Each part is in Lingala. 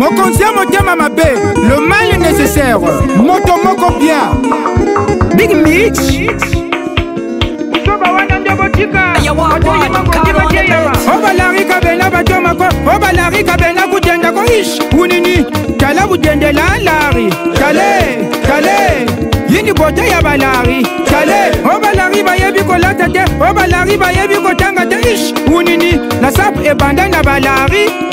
mokonzi ya motema mabe le mal nécessaire moto moko bia big mich obalari kabena bato mako obalari kabena kudenda ko ish kunini tala kudendela lari tale tale yini bote ya balari tale obalari bayebi kolata te obalari bayebi kotanga te ish kunini na sap ebanda na balari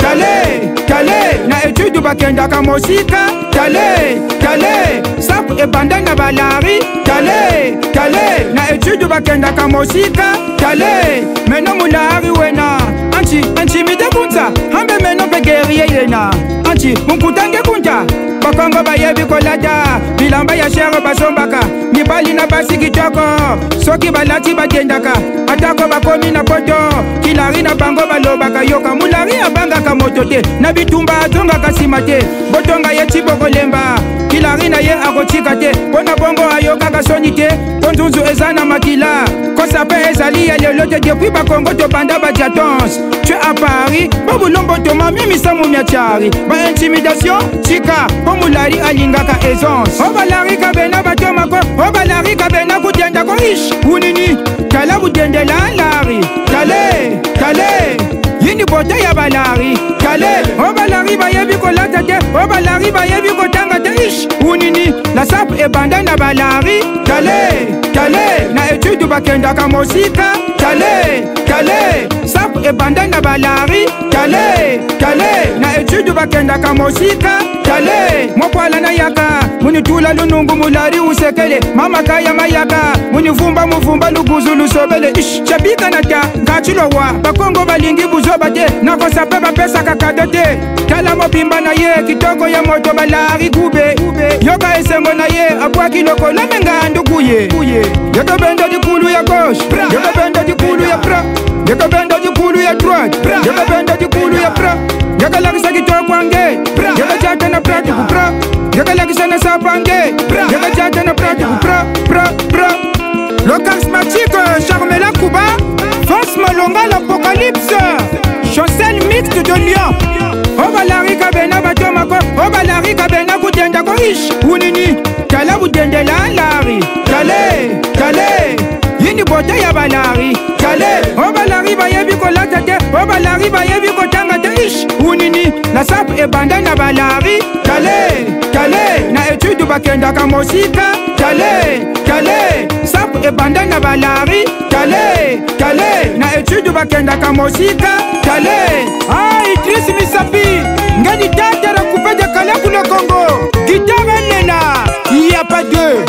bakenda ka mosika tale tale sapu ebanda na balari tale tale na etudu bakenda ka mosika tale meno mulari wena anti anti mide kunza hambe meno pegerie yena anti munkutange kunza bakongo bayebi kolata bilamba ya shere basombaka mibali na basi kitoko soki balati bakendaka atako bakomi na poto milari na bango balobaka yoka molari abangaka moto te na bitumba atongaka nsima te botonga ye ti bokolemba kilari na ye akotika te mpo na bongo ayokaka soni te mpo nzunzu eza na makila kosa mpe ezali ya lelo te depuis bakongo tobanda badiatons tue a paris mpo bulombo tomami misamu mia tiari baintimidation tika mpo molari alingaka ezonse o balari kabena batomako o balari kabena kutendako ish unini tala budendela lari tale Allez nini bote ya balari kale o balari bayebi kolata te o balari bayebi kotanga te ish unini na sape ebanda na balari kale kale na etudu bakendaka mosika kale kale sape ebanda na balari kale kale na etudu bakendaka mosika kale mokwala na yaka munitula lunungu mulari usekele mamakaya mayaka munivumba muvumba luguzu lusobele ish shabika na ta ngachilowa bakongo balingi buzoba mobimba te nakosa mpe bapesaka kado te tala mobimba na ye kitoko ya moto balari kube yoka esengo na ye abwaki lokola menga nduku ye yekobendo dikulu ya gauche yekobendo dikulu ya pra yekobendo dikulu ya droite yekobendo dikulu ya pra yekolakisa kitoko ange yekocata na pratiku pra yekolakisa na sapange yekocat na pratiku pra pra kolia obalarika bena batomako obalarika bena kutenda koish kunini tala kutendelalari tale tale yini bote ya balari tale obalari bayebi kolata te obalari bayebi kotanga te ish kunini nasap ebanda na balari tale, tale. bakendaka mosika kale kale sapu ebanda na balari kale kale na etudu bakendaka mosika kale a idris misapi ngeni tatara kupe de kale kuna kongo gitara nena ya pas deux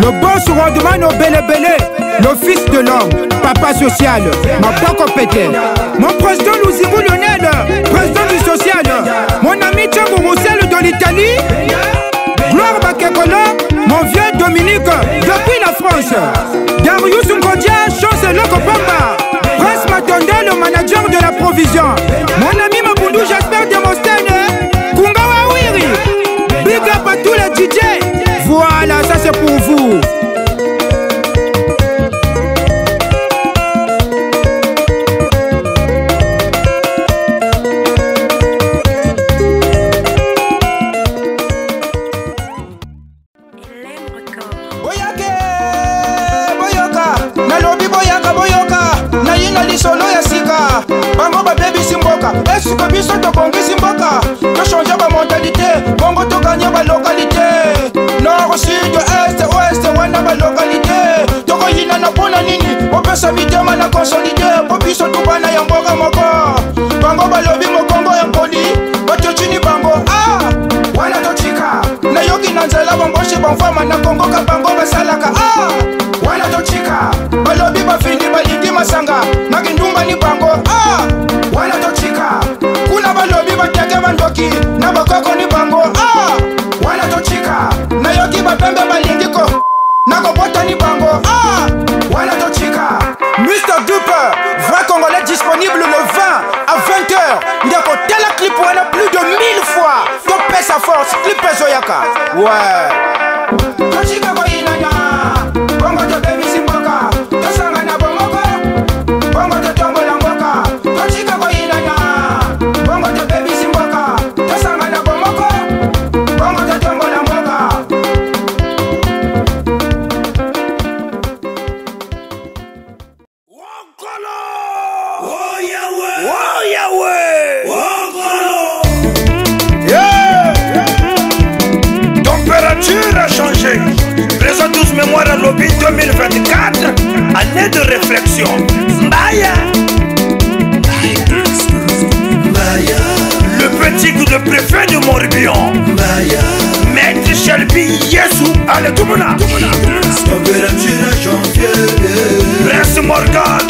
le boss rodman obelebele le fils de l'homme papa social maboko pete mon président luzingu lionel président du social mon ami tiango roussel de l'italie Gloire Bakekolo, mon vieux Dominique, depuis la France. Darius Nkodia, Chancelo Kopamba. Prince Matonda, le manager de la provision. Mon ami Maboudou Jasper Demostene. Kunga Wawiri. Big up à tous les DJ. bamfama na kongoka bango basalaka ah! wana tocika balobi bafindi balingi masanga na kindumbani bango ah! wana tocika kuna balobi bateke bandoki na bakokoni bango ah! wana tocika nayoki bapembe balingi ko na kobotani bango ah! wana tocika mr dupe vrai congolais disponible le 20 à 20h ndeko tala clip wana plus de 1000 fois topesa force clip ezoyaka ouais Bye. 24 année de réflexion. Maya. Le petit coup de préfet de Morbihan. Maya. Maître Shelby Yesu janvier. Prince Morgan.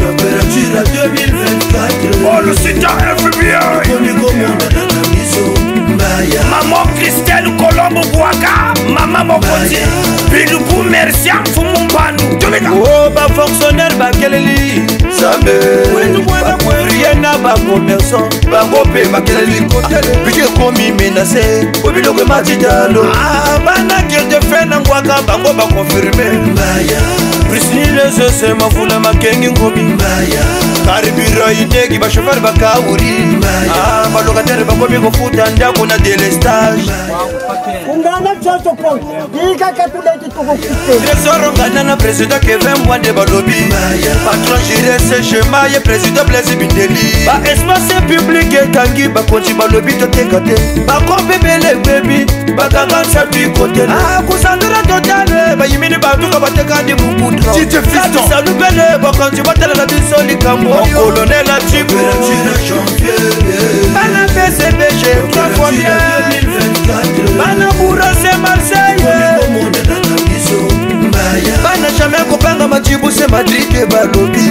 Oh le FBI. Maman Christelle Colombo mama mokonzi bilupu mercia mfumu mpandu tobikaoo oh, bafonctionnaire bakeleli zamberie na bakomersan bango mpe bakeleli bike ekomi menase po biloko emati jalo ah, bana kirde fe na ngwaka bango bakonfirme prisile zese mafula makengi ngomi karibiro iteki bashofere bakauri balokatere bakomi kofuta ndako na delestage confiance au pôle yei kaka kuna ete tokokisorongana na président kevin mwande balobi patron jirese chema ye président blaise bindeli baespace publike etangi bakonzi balobi toteka te bakobebele ebebi bakanga nsatu kote akusandura totale bayimini batuka batekandi moputsalusapene bakonzi batalela biso likambo kolonela ciko bana psbg bana burase de marseille bana jamai kopanga matibuse madrike balobi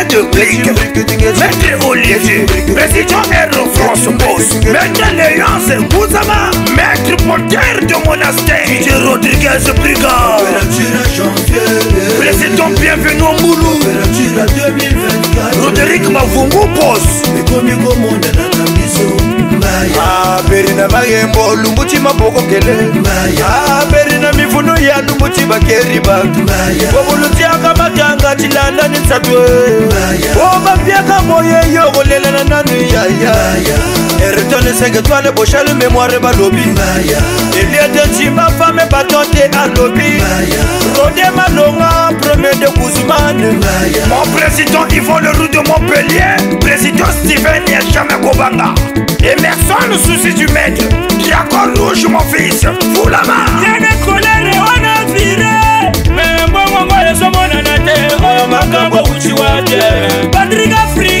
Maître Click, Maître Olivier, Président Air France Boss, Maître Léance Mouzama, Maître Porteur de Monastère, DJ Rodriguez Briga, Président Bienvenue au Moulou, Roderick Mavungu Boss, aperina magembo lumbuti mabokokele aperina mivuno ya lumbuti bakeri batu obulutiaka makanga tilanda ni nsatwe obapiaka moye yo kolelana nanu yaya eretone senge twale boshale memoire balobi eliete ntima fame batonte alobi rode malonga premier de guzmane mon président ivon le roux de montpellier président steven ya jamais kobanga Émerson, le souci du maître. Diacon Rouge, mon fils, fous la main. Y'a des colères, on a viré. Mais moi, moi, moi, les hommes, on en a été. Oh, ma gamme, où tu vois, Patrick Afrique.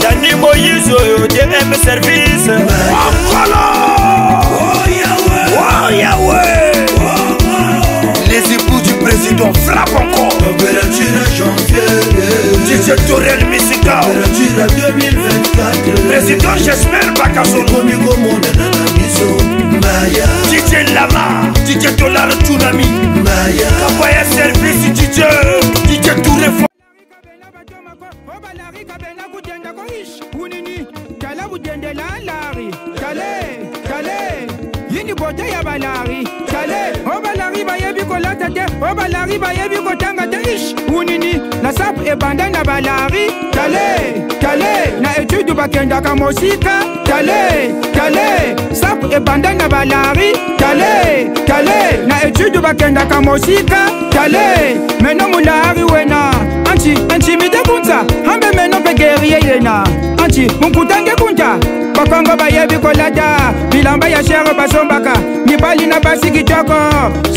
tandi Moïse, dm service Oh Yahweh les époux du président frappent encore opérature janvier Torel 2024 président j'espère pas Lama DJ Dollar Tsunami maya service DJ kabela kugenda koishi kunini tala bugendela lari tale tale yindi bote ya balari tale o balari bayebi kolata te o balari bayebi kotanga te ish kunini na sap ebanda na balari tale tale na etudu bakendaka mosika tale tale sap ebanda na balari tale tale na etudu bakendaka mosika tale meno mulari wena anti anti guerrier ilena anti munkutange kunta bakongo bayebi kolata bilamba ya shere basombaka mibali na basi kitoko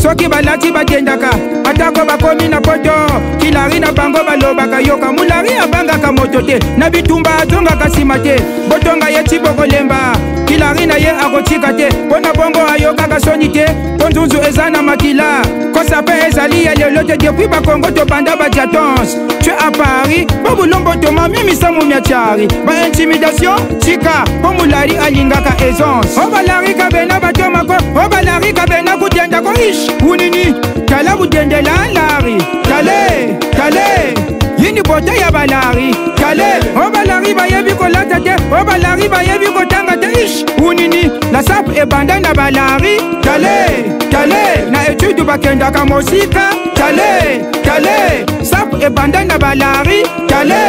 soki balati batendaka atako bakomi na poto kilari na bango balobaka yoka mulari abangaka moto te na bitumba atongaka nsima te botonga ye ti bokolemba kilari na ye akotika te mpo na bongo ayokaka soni te mpo nzunzu eza na makila nyonso mpe ezali ya lelo te depuis bakongo tobanda badiatonse tue a paris babulombo tomami misamu miatiari baintimidation tika mpo molari alingaka ezonse o balarika bena batomako o balarika bena kudenda ko ish unini tala budendela lari tale tale nini bote ya balari kale o balari bayebi kolata te o balari bayebi kotanga te ish unini na sap ebanda na balari kale kale na etudu bakendaka mosika kale kale sap ebanda na balari kale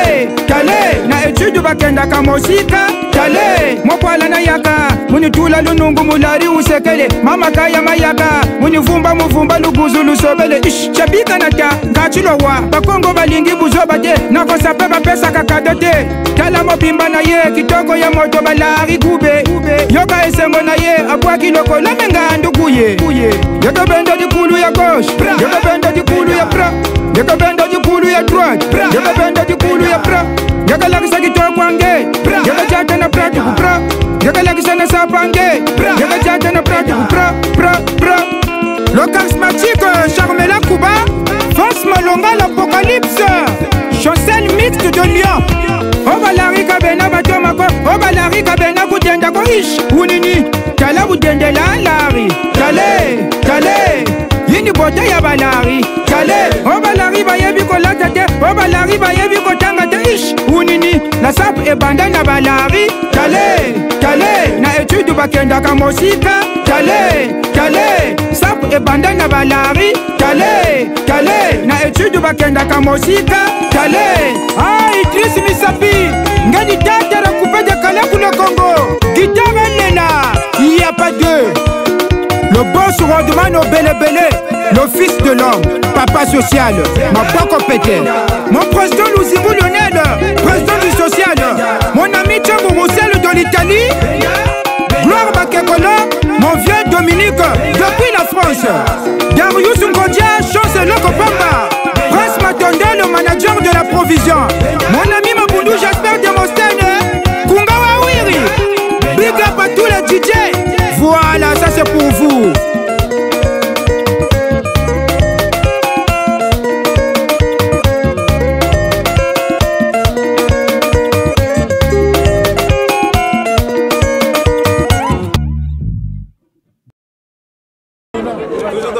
kale na etudu bakendaka mosika kale mopwalana yaka munitula lunungu mulari usekele mamakaya mayaka munivumba muvumba luguzu lusobele ish chabika na ta ngachilowa bakongo balingi buzoba te nakosape bapesakakada te tala mobimba na ye kitoko ya moto balari kube yoka esengo na ye akwaki lokolome ngandu kuye yokobendo dikulu ya gauche yokobendo dikulu ya bra yokobendo dikulu ya droite yokobendo dikulu ya bra yokalakisa pange yekajanja na pradugu pra pra pra le charismatique euh, charmela kuba fance malonga l'apocalypse chancel mixte de lion obalarika bena batomako obalarika bena kudenda ko ish unini tala kudendela lari tale tale yini bote ya balari tale obalari bayebi kolata te obalari bayebi kotanga te ish unini na sapu ebanda na balari bakendaka mosika tale tale sapu ebanda na balari tale tale na etudu bakendaka mosika tale a idris misapi ngeni tatara kupe de kalaku le congo gitara nena ya pas deux le boss rodman obelebele l'office de l'homme papa social maboko pete mon président luzibu lionel président du social mon ami tiango roussel de l'italie Dominique, depuis la France. Darius Nkodia, Chance Nokopamba. Prince Matondé, le manager de la provision.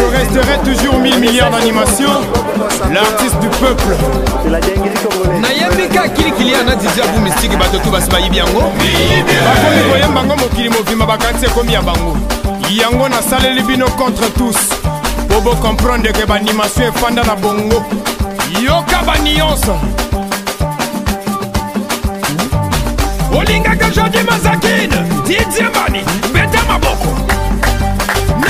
Je resterai toujours mille milliards d'animations, l'artiste du peuple. kakili kilikili ana bato basi bayibi yango bakomi mokili bango yango nasaleli libino contre tous na bongo yoka Olinga olingaka jordi mazakine mani ma maboko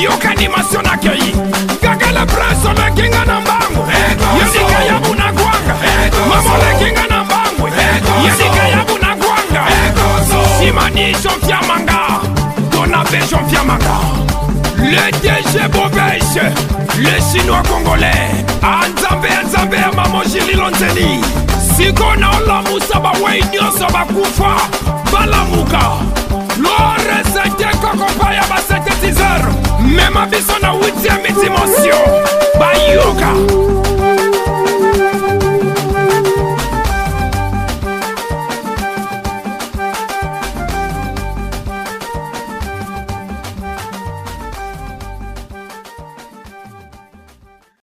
yoka animation na kei gaga le prince omekinga na mbangu yodika eh, yabu na gwanga eh, mama olekinga na mbangu yodika eh, yabu na gwanga simani jeanpierre manga donabe jeanpierre manga le dg bobese le chinois congolais anzambe ah, ya nzambe ya mamojililo nzeli siko na olamusa bawei nyonso bakufa balamuka loresete kokopa ya basete tizere Mem api son a wite a meti monsyo, ba yoga